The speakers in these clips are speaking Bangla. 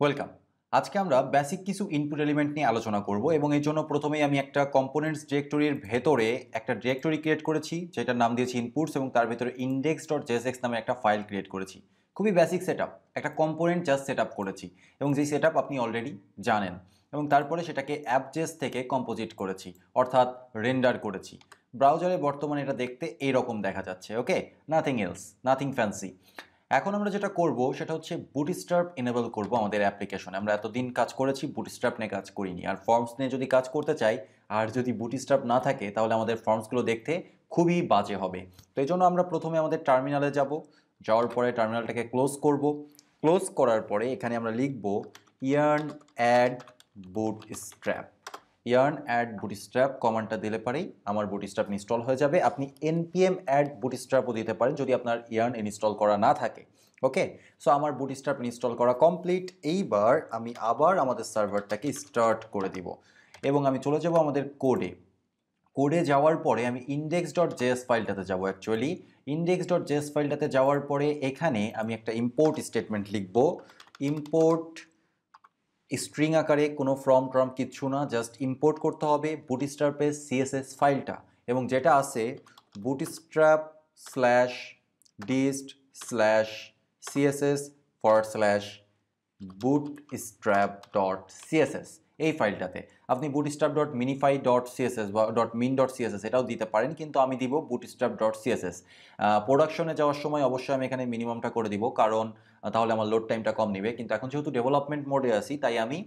ওয়েলকাম আজকে আমরা বেসিক কিছু ইনপুট এলিমেন্ট নিয়ে আলোচনা করব এবং এই জন্য প্রথমেই আমি একটা কম্পোনেন্টস ডিরেক্টরির ভেতরে একটা ডিরেক্টরি ক্রিয়েট করেছি, যেটার নাম দিয়েছি ইনপুটস এবং তার ভেতরে ইন্ডেক্স ডট জেএসএক্স নামে একটা ফাইল ক্রিয়েট করেছি। খুবই বেসিক সেট একটা কম্পোনেন্ট জাস্ট সেট করেছি এবং যেই সেট আপনি অলরেডি জানেন এবং তারপরে সেটাকে অ্যাপজেস থেকে কম্পোজিট করেছি, অর্থাৎ রেন্ডার করেছি। ব্রাউজারে বর্তমানে এটা দেখতে এইরকম দেখা যাচ্ছে okay nothing else nothing fancy এখন আমরা যেটা করব, সেটা হচ্ছে বুটস্ট্রাপ এনেবল করব আমাদের অ্যাপ্লিকেশনে আমরা এতদিন কাজ করেছি বুটস্ট্রাপ নিয়ে কাজ করিনি। আর ফর্মস নিয়ে যদি কাজ করতে চাই, আর যদি বুটস্ট্রাপ না থাকে, তাহলে আমাদের ফর্মসগুলো দেখতে খুবই বাজে হবে। তো এই জন্য আমরা প্রথমে আমাদের টার্মিনালে যাব। যাওয়ার পরে টার্মিনালটাকে ক্লোজ করব। ক্লোজ করার পরে এখানে আমরা লিখব yarn add bootstrap yarn add bootstrap কমান্ডটা দিলে পারেই আমার বুটস্ট্র্যাপ ইনস্টল হয়ে যাবে। আপনি এনপিএম অ্যাড বুটস্ট্র্যাপও দিতে পারেন যদি আপনার ইয়ার্ন ইনস্টল করা না থাকে। ওকে? সো আমার বুটস্ট্র্যাপ ইনস্টল করা কমপ্লিট। এইবার আমি আবার আমাদের সার্ভারটাকে স্টার্ট করে দিব। এবং আমি চলে যাব আমাদের কোডে। কোডে যাওয়ার পরে আমি ইন্ডেক্স ডট জেএস ফাইলটাতে যাব অ্যাকচুয়ালি ইন্ডেক্স ডট জেএস ফাইলটাতে যাওয়ার পরে এখানে আমি একটা ইম্পোর্ট স্টেটমেন্ট লিখব। ইম্পোর্ট স্ট্রিং আকারে কোনো ফর্ম ট্রম কিচ্ছু না জাস্ট ইম্পোর্ট করতে হবে বুটস্ট্র্যাপের সিএসএস ফাইলটা এবং যেটা আছে bootstrap slash dist slash CSS for slash bootstrap dot CSS এই ফাইলটাতে। আপনি bootstrap dot minify dot CSS বা ডট মিন ডট সিএসএস এটাও দিতে পারেন, কিন্তু আমি দিব বুটস্ট্র্যাপ ডট সিএসএস প্রোডাকশনে যাওয়ার সময় অবশ্যই আমি এখানে মিনিমামটা করে দিব, কারণ তাহলে আমার লোড টাইমটা কম নেবে। কিন্তু এখন যেহেতু ডেভেলপমেন্ট মোডে আছি, তাই আমি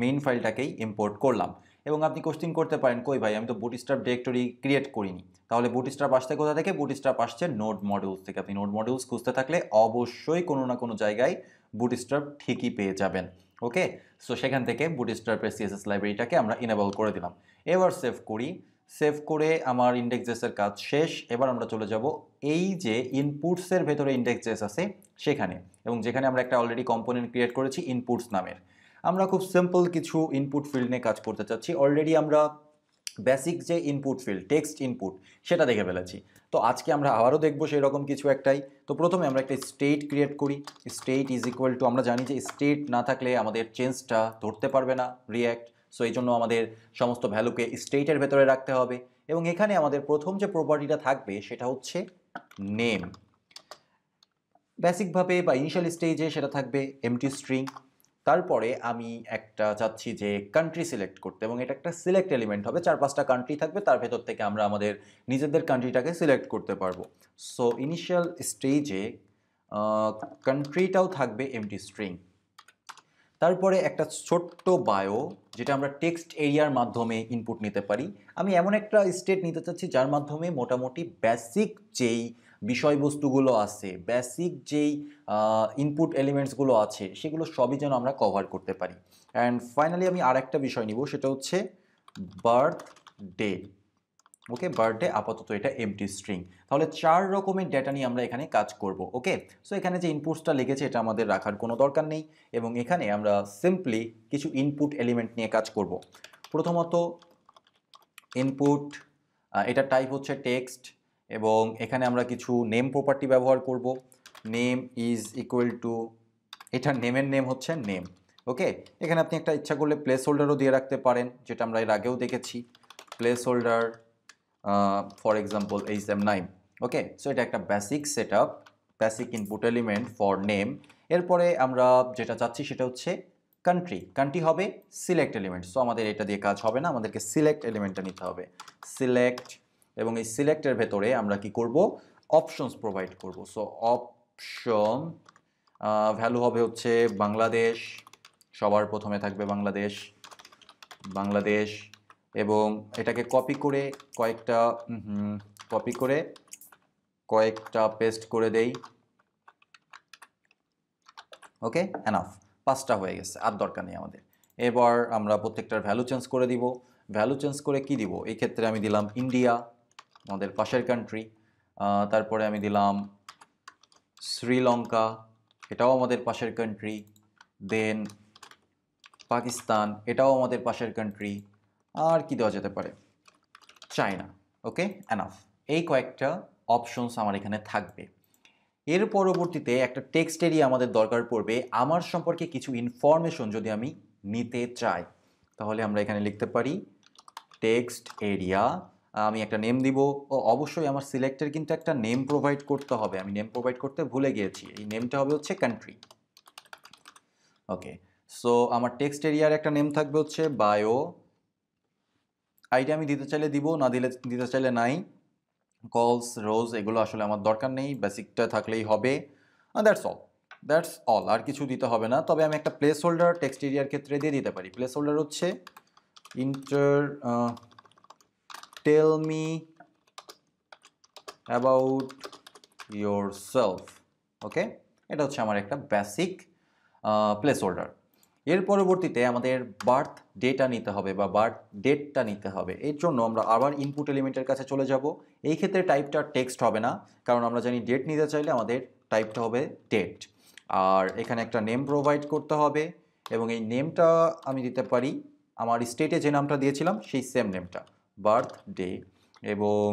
মেইন ফাইলটাকেই ইম্পোর্ট করলাম। এবং আপনি কোশ্চিন করতে পারেন, কই ভাই, আমি তো বুটস্ট্র্যাপ ডিরেক্টরি ক্রিয়েট করিনি। তাহলে বুটস্ট্র্যাপ আসতে কোথা থেকে? বুটস্ট্র্যাপ আসছে নোড মডিউলস থেকে। আপনি নোড মডিউলস খুঁজতে থাকলে অবশ্যই কোনো না কোনো জায়গায় বুটস্ট্র্যাপ ঠিকই পেয়ে যাবেন। ওকে সো সেখান থেকে বুটস্ট্র্যাপের সিএসএস লাইব্রেরিটাকে আমরা ইনেবল করে দিলাম। এবার সেভ করি। সেভ করে আমার ইন্ডেক্সেসের কাজ শেষ। এবার আমরা চলে যাব এই যে ইনপুটসের ভেতরে ইন্ডেক্সেস আছে, সেখানে। এবং যেখানে আমরা একটা অলরেডি কম্পোনেন্ট ক্রিয়েট করেছি ইনপুটস নামের। আমরা খুব সিম্পল কিছু ইনপুট ফিল্ড নিয়ে কাজ করতে চাচ্ছি। অলরেডি আমরা বেসিক যে ইনপুট ফিল্ড টেক্সট ইনপুট সেটা দেখে ফেলেছি। তো আজকে আমরা আবারও দেখব সেই রকম কিছু একটাই। তো প্রথমে আমরা একটা স্টেট ক্রিয়েট করি। স্টেট ইজ ইকুয়াল টু আমরা জানি যে স্টেট না থাকলে আমাদের চেঞ্জটা ধরতে পারবে না রিয়্যাক্ট সো এই জন্য আমাদের সমস্ত ভ্যালুকে স্টেটের ভেতরে রাখতে হবে। এবং এখানে আমাদের প্রথম যে প্রপার্টিটা থাকবে, সেটা হচ্ছে নেম বেসিকভাবে বা ইনিশিয়াল স্টেজে সেটা থাকবে এমটি স্ট্রিং তারপরে আমি একটা চাচ্ছি যে কান্ট্রি সিলেক্ট করতে এবং এটা একটা সিলেক্ট এলিমেন্ট হবে। চার পাঁচটা কান্ট্রি থাকবে, তার ভেতর থেকে আমরা আমাদের নিজেদের কান্ট্রিটাকে সিলেক্ট করতে পারব। সো ইনিশিয়াল স্টেজে কান্ট্রিটাও থাকবে এমটি স্ট্রিং তারপরে একটা ছোট্ট বায়ো যেটা আমরা টেক্সট এরিয়ার মাধ্যমে ইনপুট নিতে পারি। আমি এমন একটা স্টেট নিতে চাচ্ছি যার মাধ্যমে মোটামুটি বেসিক যেই বিষয়বস্তুগুলো আছে বেসিক যেই ইনপুট এলিমেন্টসগুলো আছে, সেগুলো সবই যেন আমরা কভার করতে পারি। অ্যান্ড ফাইনালি আমি আর একটা বিষয় নিব, সেটা হচ্ছে বার্থ ডে ওকে বার্থডে আপাতত এটা এমটি স্ট্রিং তাহলে চার রকমের ডেটা নিয়ে আমরা এখানে কাজ করব ওকে সো এখানে যে ইনপুটসটা লেগেছে এটা আমাদের রাখার কোনো দরকার নেই এবং এখানে আমরা সিম্পলি কিছু ইনপুট এলিমেন্ট নিয়ে কাজ করব। প্রথমত ইনপুট এটা টাইপ হচ্ছে টেক্সট এবং এখানে আমরা কিছু নেম প্রপার্টি ব্যবহার করব। নেম ইজ ইকুয়াল টু এটার নেমের নেম হচ্ছে নেম ওকে এখানে আপনি একটা ইচ্ছা করলে প্লেস হোল্ডারও দিয়ে রাখতে পারেন, যেটা আমরা এর আগেও দেখেছি। Placeholder for example H M nine okay so এটা একটা basic setup basic input element for name এরপরে আমরা যেটা চাচ্ছি সেটা হচ্ছে কান্ট্রি কান্ট্রি হবে সিলেক্ট এলিমেন্ট সো আমাদের এটা দিয়ে কাজ হবে না, আমাদেরকে সিলেক্ট এলিমেন্টটা নিতে হবে। সিলেক্ট এবং এই সিলেক্টের ভেতরে আমরা কি করব? অপশনস প্রোভাইড করব। সো অপশন ভ্যালু হবে হচ্ছে বাংলাদেশ, সবার প্রথমে থাকবে বাংলাদেশ বাংলাদেশ এবং এটাকে কপি করে কয়েকটা কপি করে কয়েকটা পেস্ট করে দেই। ওকে এনাফ পাঁচটা হয়ে গেছে, আর দরকার নেই আমাদের। এবার আমরা প্রত্যেকটার ভ্যালু চেঞ্জ করে দিব। ভ্যালু চেঞ্জ করে কি দিব? এই ক্ষেত্রে আমি দিলাম ইন্ডিয়া আমাদের পাশের কান্ট্রি তারপরে আমি দিলাম শ্রীলঙ্কা, এটাও আমাদের পাশের কান্ট্রি দেন পাকিস্তান, এটাও আমাদের পাশের কান্ট্রি আর কি দেওয়া যেতে পারে? চায়না ওকে অ্যানাফ এই কয়েকটা অপশনস আমার এখানে থাকবে। এর পরবর্তীতে একটা টেক্সট এরিয়া আমাদের দরকার পড়বে। আমার সম্পর্কে কিছু ইনফরমেশন যদি আমি নিতে চাই, তাহলে আমরা এখানে লিখতে পারি টেক্সট এরিয়া আমি একটা নেম দিব। ও, অবশ্যই আমার সিলেক্টের কিন্তু একটা নেম প্রোভাইড করতে হবে। আমি নেম প্রোভাইড করতে ভুলে গিয়েছি। এই নেমটা হবে হচ্ছে কান্ট্রি ওকে সো আমার টেক্সট এরিয়ার একটা নেম থাকবে হচ্ছে বায়ো আইডি আমি দিতে চাইলে দিব, না দিলে, দিতে চাইলে নাই। কলস রোজ এগুলো আসলে আমার দরকার নেই বেসিকটা থাকলেই হবে। দ্যাটস অল দ্যাটস অল আর কিছু দিতে হবে না। তবে আমি একটা প্লেস হোল্ডার টেক্সট এরিয়ার ক্ষেত্রে দিয়ে দিতে পারি। প্লেস হোল্ডার হচ্ছে enter tell me about yourself okay এটা হচ্ছে আমার একটা বেসিক প্লেস হোল্ডার এর পরবর্তীতে আমাদের বার্থ ডেটা নিতে হবে বা বার্থ ডেটটা নিতে হবে। এর জন্য আমরা আবার ইনপুট এলিমেন্টের কাছে চলে যাব। এই ক্ষেত্রে টাইপটা টেক্সট হবে না, কারণ আমরা জানি ডেট নিতে চাইলে আমাদের টাইপটা হবে ডেট আর এখানে একটা নেম প্রোভাইড করতে হবে এবং এই নেমটা আমি দিতে পারি। আমার স্টেটে যে নামটা দিয়েছিলাম, সেই সেম নেমটা বার্থ ডে এবং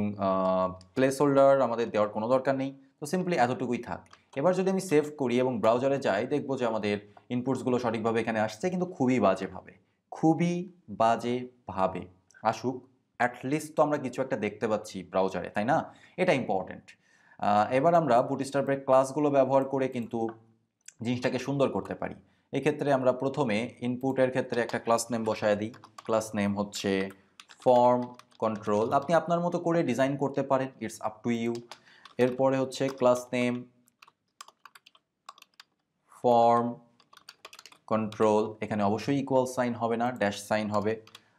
প্লেস হোল্ডার আমাদের দেওয়ার কোনো দরকার নেই। তো সিম্পলি এতটুকুই থাক। এবার যদি আমি সেভ করি এবং ব্রাউজারে যাই, দেখব যে আমাদের ইনপুটসগুলো সঠিকভাবে এখানে আসছে, কিন্তু খুবই বাজেভাবে। খুবই বাজেভাবে। আসুক অ্যাটলিস্ট তো আমরা কিছু একটা দেখতে পাচ্ছি ব্রাউজারে তাই না? এটা ইম্পর্ট্যান্ট এবার আমরা বুটিস্টার ব্রেক ক্লাসগুলো ব্যবহার করে কিন্তু জিনিসটাকে সুন্দর করতে পারি। এক্ষেত্রে আমরা প্রথমে ইনপুটের ক্ষেত্রে একটা ক্লাস নেম বসায় দিই। ক্লাস নেম হচ্ছে ফর্ম কন্ট্রোল আপনি আপনার মতো করে ডিজাইন করতে পারেন ইটস আপ টু ইউ এরপরে হচ্ছে ক্লাস নেম ফর্ম কন্ট্রোল এখানে অবশ্যই ইকুয়াল সাইন হবে না ড্যাশ সাইন হবে।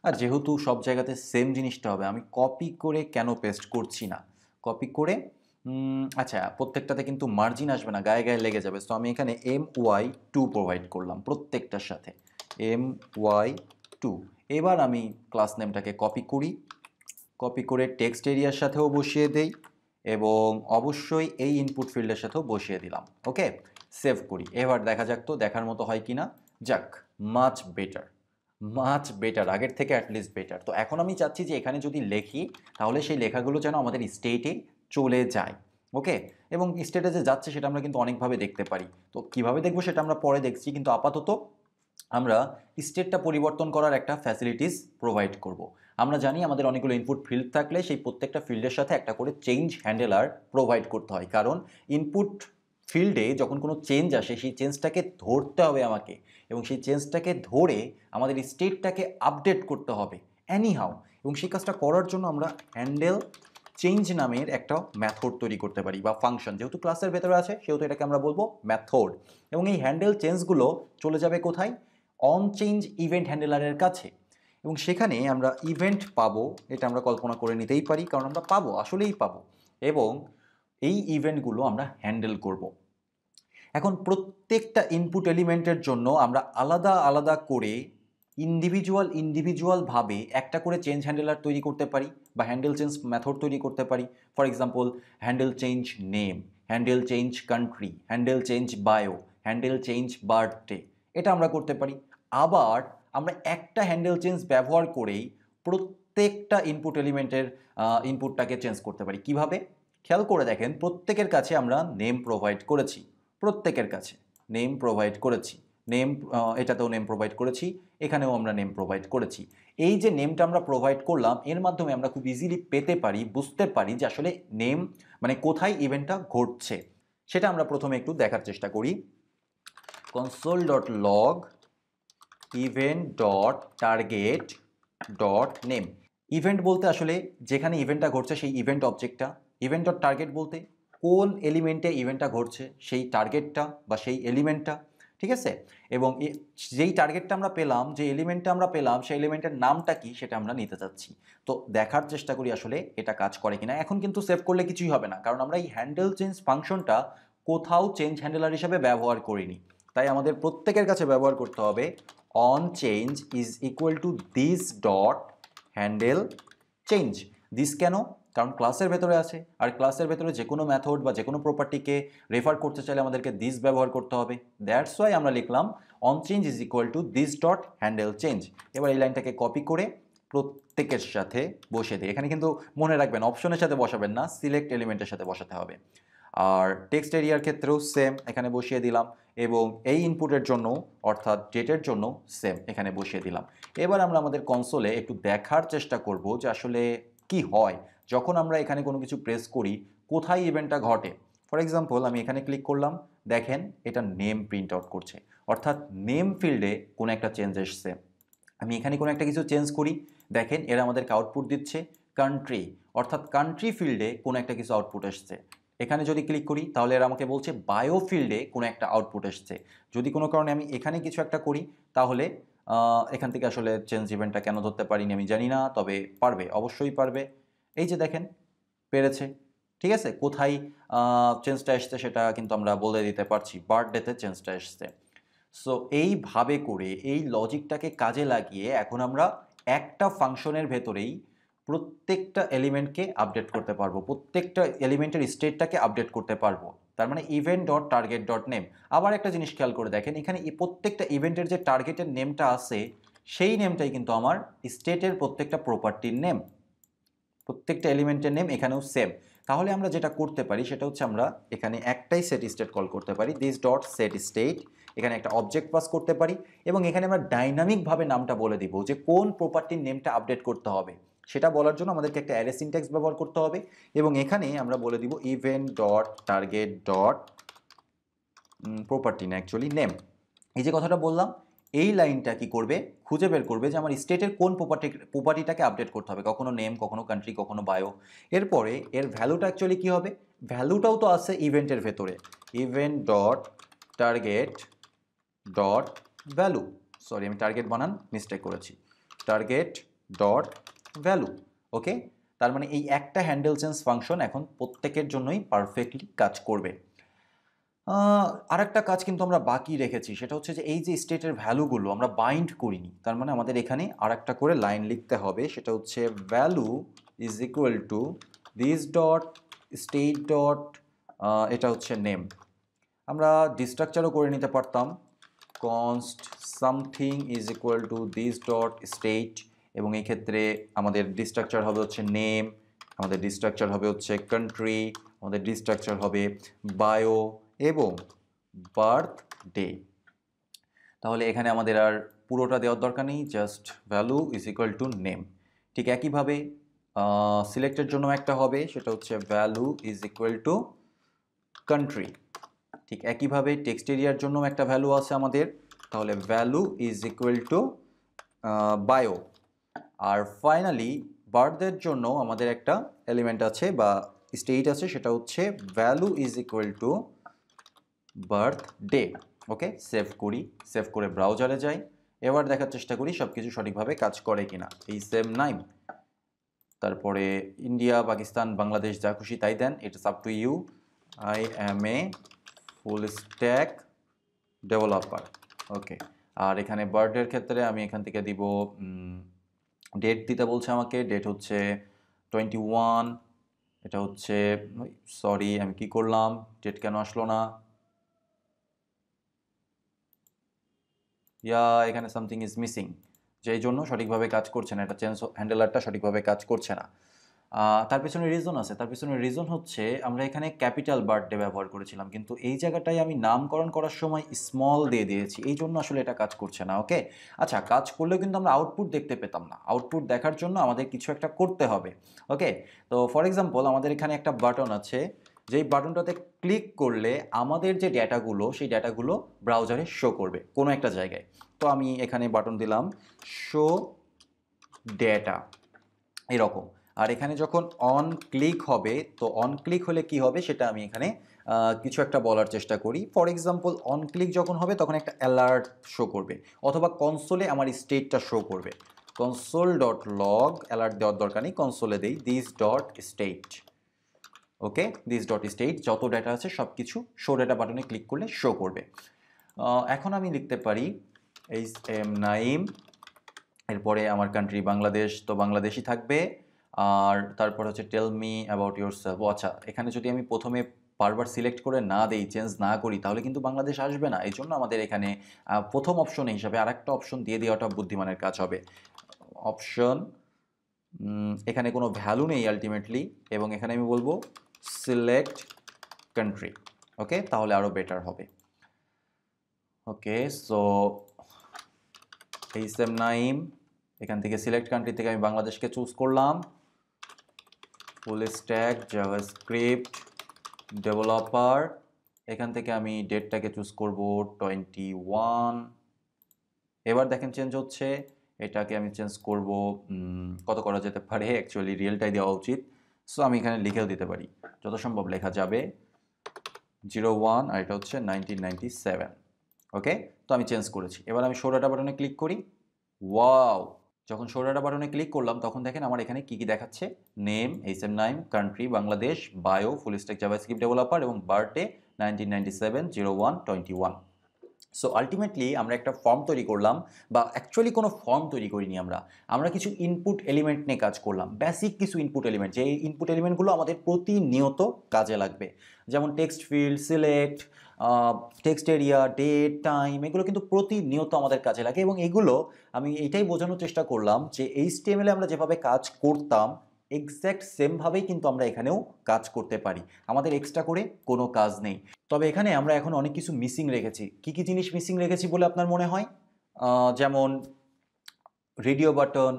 আর যেহেতু সব জায়গাতে সেম জিনিসটা হবে, আমি কপি করে কেন পেস্ট করছি না? কপি করে আচ্ছা প্রত্যেকটাতে কিন্তু মার্জিন আসবে না, গায়ে গায়ে লেগে যাবে। তো আমি এখানে এম ওয়াই টু প্রোভাইড করলাম প্রত্যেকটার সাথে। এম ওয়াই টু এবার আমি ক্লাস নেমটাকে কপি করি। কপি করে টেক্সট এরিয়ার সাথেও বসিয়ে দেই এবং অবশ্যই এই ইনপুট ফিল্ডের সাথেও বসিয়ে দিলাম। ওকে সেভ করি। এবার দেখা যাক তো, দেখার মতো হয় কি না যাক মাচ বেটার মাচ বেটার আগের থেকে অ্যাটলিস্ট বেটার তো এখন আমি চাচ্ছি যে এখানে যদি লেখি, তাহলে সেই লেখাগুলো যেন আমাদের স্টেটে চলে যায়। ওকে এবং স্টেটে যে যাচ্ছে, সেটা আমরা কিন্তু অনেকভাবে দেখতে পারি। তো কীভাবে দেখব সেটা আমরা পরে দেখছি, কিন্তু আপাতত আমরা স্টেটটা পরিবর্তন করার একটা ফ্যাসিলিটিস প্রোভাইড করব। আমরা জানি আমাদের অনেকগুলো ইনপুট ফিল্ড থাকলে সেই প্রত্যেকটা ফিল্ডের সাথে একটা করে চেঞ্জ হ্যান্ডেলার প্রোভাইড করতে হয়। কারণ ইনপুট ফিল্ডে যখন কোনো চেঞ্জ আসে, সেই চেঞ্জটাকে ধরতে হবে আমাকে এবং সেই চেঞ্জটাকে ধরে আমাদের স্টেটটাকে আপডেট করতে হবে অ্যানি হাউ এবং সেই কাজটা করার জন্য আমরা হ্যান্ডেল চেঞ্জ নামের একটা ম্যাথড তৈরি করতে পারি বা ফাংশন যেহেতু ক্লাসের ভেতরে আছে, সেহেতু এটাকে আমরা বলব ম্যাথড এবং এই হ্যান্ডেল চেঞ্জগুলো চলে যাবে কোথায়? অন চেঞ্জ ইভেন্ট হ্যান্ডেলারের কাছে। এবং সেখানে আমরা ইভেন্ট পাবো, এটা আমরা কল্পনা করে নিতেই পারি, কারণ আমরা পাবো, আসলেই পাবো। এবং এই ইভেন্টগুলো আমরা হ্যান্ডেল করব। এখন প্রত্যেকটা ইনপুট এলিমেন্টের জন্য আমরা আলাদা আলাদা করে ইন্ডিভিজুয়াল ইন্ডিভিজুয়ালভাবে একটা করে চেঞ্জ হ্যান্ডেলার তৈরি করতে পারি বা হ্যান্ডেল চেঞ্জ মেথড তৈরি করতে পারি। For example handle change name handle change country handle change bio handle change birthday এটা আমরা করতে পারি। আবার আমরা একটা হ্যান্ডেল চেঞ্জ ব্যবহার করেই প্রত্যেকটা ইনপুট এলিমেন্টের ইনপুটটাকে চেঞ্জ করতে পারি। কীভাবে? খেয়াল করে দেখেন, প্রত্যেকের কাছে আমরা নেম প্রোভাইড করেছি। প্রত্যেকের কাছে নেম প্রোভাইড করেছি। নেম এটাতেও নেম প্রোভাইড করেছি, এখানেও আমরা নেম প্রোভাইড করেছি। এই যে নেমটা আমরা প্রোভাইড করলাম, এর মাধ্যমে আমরা খুব ইজিলি পেতে পারি, বুঝতে পারি যে আসলে নেম মানে কোথায় ইভেন্টটা ঘটছে। সেটা আমরা প্রথমে একটু দেখার চেষ্টা করি। Console dot log event dot target dot name event বলতে আসলে যেখানে ইভেন্টটা ঘটছে সেই ইভেন্ট অবজেক্টটা ইভেন্ট ডট টার্গেট বলতে কোন এলিমেন্টে ইভেন্টটা ঘটছে সেই টার্গেটটা বা সেই এলিমেন্টটা ঠিক আছে? এবং যেই টার্গেটটা আমরা পেলাম, যে এলিমেন্টটা আমরা পেলাম, সেই এলিমেন্টের নামটা কি সেটা আমরা নিতে চাচ্ছি। তো দেখার চেষ্টা করি আসলে এটা কাজ করে কিনা। এখন কিন্তু সেভ করলে কিছুই হবে না, কারণ আমরা এই হ্যান্ডেল চেঞ্জ ফাংশনটা কোথাও চেঞ্জ হ্যান্ডেলার হিসাবে ব্যবহার করিনি। তাই আমাদের প্রত্যেকের কাছে ব্যবহার করতে হবে on change is equal to this dot handle change this কেন? কারণ ক্লাসের ভেতরে আছে। আর ক্লাসের ভেতরে যে কোনো মেথড বা যে কোনো প্রপার্টিকে রেফার করতে চাইলে আমাদেরকে দিস ব্যবহার করতে হবে। দ্যাটস ওয়াই আমরা লিখলাম on change is equal to this dot handle change এবার এই লাইনটাকে কপি করে প্রত্যেকের সাথে বসে দিই। এখানে কিন্তু মনে রাখবেন অপশনের সাথে বসাবেন না সিলেক্ট এলিমেন্টের সাথে বসাতে হবে। আর টেক্সট এরিয়ার ক্ষেত্রেও সেম এখানে বসিয়ে দিলাম। এবং এই ইনপুটের জন্য, অর্থাৎ ডেটের জন্য সেম এখানে বসিয়ে দিলাম। এবার আমরা আমাদের কনসোলে একটু দেখার চেষ্টা করব যে আসলে কি হয়। যখন আমরা এখানে কোনো কিছু প্রেস করি, কোথায় ইভেন্টটা ঘটে? ফর এক্সাম্পল আমি এখানে ক্লিক করলাম, দেখেন এটা নেম প্রিন্ট আউট করছে। অর্থাৎ নেম ফিল্ডে কোনো একটা চেঞ্জ এসছে। আমি এখানে কোনো একটা কিছু চেঞ্জ করি, দেখেন এরা আমাদেরকে আউটপুট দিচ্ছে কান্ট্রি অর্থাৎ কান্ট্রি ফিল্ডে কোনো একটা কিছু আউটপুট এসছে। এখানে যদি ক্লিক করি, তাহলে এরা আমাকে বলছে বায়ো ফিল্ডে কোনো একটা আউটপুট এসছে। যদি কোনো কারণে আমি এখানে কিছু একটা করি, তাহলে এখান থেকে আসলে চেঞ্জ ইভেন্টটা কেন ধরতে পারিনি আমি জানি না, তবে পারবে, অবশ্যই পারবে। এই যে দেখেন, পেরেছে। ঠিক আছে? কোথায় চেঞ্জটা এসছে সেটা কিন্তু আমরা বলে দিতে পারছি। বার্থডেতে চেঞ্জটা এসছে। সো এইভাবে করে, এই লজিকটাকে কাজে লাগিয়ে এখন আমরা একটা ফাংশনের ভেতরেই প্রত্যেকটা এলিমেন্টকে আপডেট করতে পারব, প্রত্যেকটা এলিমেন্টের স্টেটটাকে আপডেট করতে পারব। তার মানে event dot target dot name আবার একটা জিনিস খেয়াল করে দেখেন, এখানে প্রত্যেকটা ইভেন্টের যে টার্গেটের নেমটা আছে, সেই নেমটাই কিন্তু আমার স্টেটের প্রত্যেকটা প্রপার্টির নেম প্রত্যেকটা এলিমেন্টের নেম এখানেও সেম তাহলে আমরা যেটা করতে পারি, সেটা হচ্ছে আমরা এখানে একটাই সেট স্টেট কল করতে পারি দিস ডট সেট স্টেট এখানে একটা অবজেক্ট পাস করতে পারি এবং এখানে আমরা ডাইনামিকভাবে নামটা বলে দিব যে কোন প্রপার্টির নেমটা আপডেট করতে হবে। সেটা বলার জন্য আমাদেরকে একটা অ্যারে সিনট্যাক্স ব্যবহার করতে হবে এবং এখানে আমরা বলে দিব event dot target dot property না অ্যাকচুয়ালি নেম এই যে কথাটা বললাম, এই লাইনটা কি করবে? খুঁজে বের করবে যে আমার স্টেটের কোন প্রপার্টি প্রপার্টিটাকে আপডেট করতে হবে, কখনো নেম কখনো কান্ট্রি কখনো বায়ো এরপরে এর ভ্যালুটা অ্যাকচুয়ালি কি হবে? ভ্যালুটাও তো আছে ইভেন্টের ভেতরে। Event dot target dot value sorry আমি টার্গেট বানান মিস্টেক করেছি। টার্গেট ডট ভ্যালু ওকে তার মানে এই একটা হ্যান্ডেল চেঞ্জ ফাংশন এখন প্রত্যেকের জন্যই পারফেক্টলি কাজ করবে। আর একটা কাজ কিন্তু আমরা বাকি রেখেছি, সেটা হচ্ছে যে এই যে স্টেটের ভ্যালুগুলো আমরা বাইন্ড করিনি, তার মানে আমাদের এখানে আর একটা করে লাইন লিখতে হবে, সেটা হচ্ছে value is equal to this dot state dot এটা হচ্ছে নেম আমরা ডিস্ট্রাকচারও করে নিতে পারতাম। Const something is equal to this dot state এবং এই ক্ষেত্রে আমাদের ডিস্ট্রাকচার হবে হচ্ছে নেম, আমাদের ডিস্ট্রাকচার হবে হচ্ছে কান্ট্রি আমাদের ডিস্ট্রাকচার হবে বায়ো এবং বার্থ ডে তাহলে এখানে আমাদের আর পুরোটা দেওয়ার দরকার নেই just value is equal to name ঠিক একইভাবে সিলেক্টের জন্য একটা হবে, সেটা হচ্ছে value is equal to country ঠিক একইভাবে টেক্সট এরিয়ার জন্য একটা ভ্যালু আছে আমাদের, তাহলে value is equal to bio R finally বার্থদের জন্য আমাদের একটা এলিমেন্ট আছে বা স্টেট আছে, সেটা হচ্ছে value is equal to birthday okay save করি সেভ করে ব্রাউজারে যাই। এবার দেখার চেষ্টা করি সব কিছু সঠিকভাবে কাজ করে কিনা। এই সেম নাইম তারপরে ইন্ডিয়া পাকিস্তান বাংলাদেশ যা খুশি তাই দেন। It's up to you I am a full stack developer okay আর এখানে বার্থডের ক্ষেত্রে আমি এখান থেকে দিব ডেট দিতে বলছে আমাকে ডেট হচ্ছে টোয়েন্টি ওয়ান এটা হচ্ছে সরি আমি কি করলাম? ডেট কেন আসলো না? ইয়া, এখানে সামথিং ইজ মিসিং যেই জন্য সঠিকভাবে কাজ করছে না, এটা চেঞ্জ হ্যান্ডেলারটা সঠিকভাবে কাজ করছে না। তার পিছনে রিজন আছে। তার পিছনে রিজন হচ্ছে, আমরা এখানে ক্যাপিটাল বার্থডে ব্যবহার করেছিলাম, কিন্তু এই জায়গাটায় আমি নামকরণ করার সময় স্মল দিয়ে দিয়েছি। এই জন্য আসলে এটা কাজ করছে না ওকে আচ্ছা কাজ করলেও কিন্তু আমরা আউটপুট দেখতে পেতাম না। আউটপুট দেখার জন্য আমাদের কিছু একটা করতে হবে ওকে তো ফর এক্সাম্পল আমাদের এখানে একটা বাটন আছে, যেই বাটনটাতে ক্লিক করলে আমাদের যে ডেটাগুলো সেই ডেটাগুলো ব্রাউজারে শো করবে, কোনো একটা জায়গায়। তো আমি এখানে বাটন দিলাম শো ডেটা এরকম। আর এখানে যখন অন ক্লিক হবে, তো অন ক্লিক হলে কি হবে সেটা আমি এখানে কিছু একটা বলার চেষ্টা করি। ফর এক্সাম্পল অন ক্লিক যখন হবে, তখন একটা অ্যালার্ট শো করবে। অথবা কনসোলে আমার স্টেটটা শো করবে। কনসোল ডট লগ অ্যালার্ট দেওয়ার দরকার নেই কনসোলে দেই this dot state okay this dot state যত ডেটা আছে সব কিছু শো ডেটা বাটনে ক্লিক করলে শো করবে। এখন আমি লিখতে পারি, এইচ এম নাইম, এরপরে আমার কান্ট্রি বাংলাদেশ, তো বাংলাদেশই থাকবে। আর তারপর হচ্ছে tell me about yourself আচ্ছা এখানে যদি আমি প্রথমে বারবার সিলেক্ট করে না দেই চেঞ্জ না করি, তাহলে কিন্তু বাংলাদেশ আসবে না। এই জন্য আমাদের এখানে প্রথম অপশন হিসাবে আরেকটা অপশন দিয়ে দেওয়াটা বুদ্ধিমানের কাজ হবে। অপশন এখানে কোনো ভ্যালু নেই আলটিমেটলি এবং এখানে আমি বলব সিলেক্ট কান্ট্রি ওকে? তাহলে আরও বেটার হবে। ওকে সো এই সেম নাইম এখান থেকে সিলেক্ট কান্ট্রি থেকে আমি বাংলাদেশকে চুজ করলাম। ফুল স্ট্যাক জাভাস্ক্রিপ্ট ডেভেলপার এখান থেকে আমি ডেটটাকে চুজ করব টোয়েন্টি ওয়ান এবার দেখেন চেঞ্জ হচ্ছে। এটাকে আমি চেঞ্জ করব কত করা যেতে পারে? অ্যাকচুয়ালি রিয়েলটাই দেওয়া উচিত। সো আমি এখানে লিখেও দিতে পারি। যত সম্ভব লেখা যাবে। জিরো ওয়ান আর এটা হচ্ছে নাইনটিন ওকে তো আমি চেঞ্জ করেছি। এবার আমি শোরাটা বাটনে ক্লিক করি। ওয়াও যখন শোরাটা বাটনে ক্লিক করলাম, তখন দেখেন আমার এখানে কি কি দেখাচ্ছে? Name H M Naim country Bangladesh bio full stack JavaScript developer এবং birthday nineteen ninety seven zero one twenty one so ultimately আমরা একটা ফর্ম তৈরি করলাম বা অ্যাকচুয়ালি কোনো ফর্ম তৈরি করিনি আমরা। আমরা কিছু ইনপুট এলিমেন্ট নিয়ে কাজ করলাম। বেসিক কিছু ইনপুট এলিমেন্ট যে ইনপুট এলিমেন্টগুলো আমাদের প্রতিনিয়ত কাজে লাগবে। যেমন text field select text area date time এগুলো কিন্তু প্রতিনিয়ত আমাদের কাজে লাগে এবং এগুলো আমি এটাই বোঝানোর চেষ্টা করলাম যে এইচ টিএমএলে আমরা যেভাবে কাজ করতাম এক্স্যাক্ট সেমভাবেই কিন্তু আমরা এখানেও কাজ করতে পারি। আমাদের এক্সট্রা করে কোনো কাজ নেই। তবে এখানে আমরা এখন অনেক কিছু মিসিং রেখেছি। কি কি জিনিস মিসিং রেখেছি বলে আপনার মনে হয়? যেমন রেডিও বাটন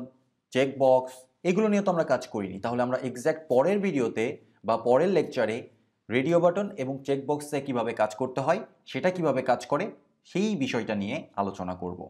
চেকবক্স এগুলো নিয়ে তো আমরা কাজ করিনি। তাহলে আমরা এক্স্যাক্ট পরের ভিডিওতে বা পরের লেকচারে রেডিও বাটন এবং চেকবক্সে কীভাবে কাজ করতে হয়, সেটা কীভাবে কাজ করে, সেই বিষয়টা নিয়ে আলোচনা করব।